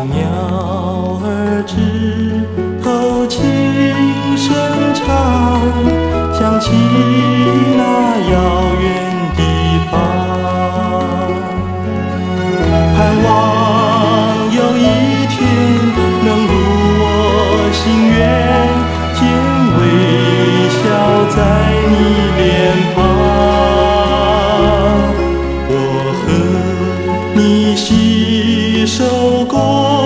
看天去那遥远地方。盼望有一天能如我心愿，见微笑在你脸庞。我和你携手共。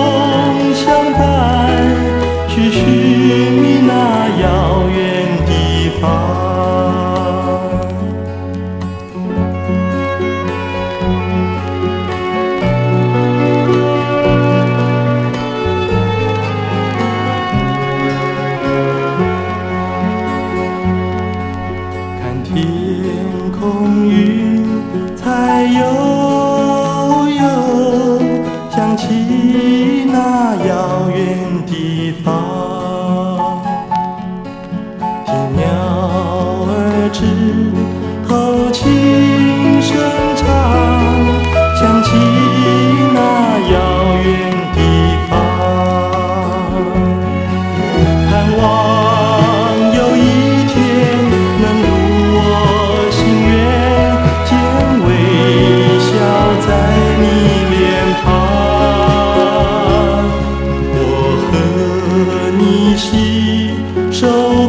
天空云彩悠悠，想起那遥远地方，听鸟儿枝头轻。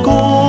gold.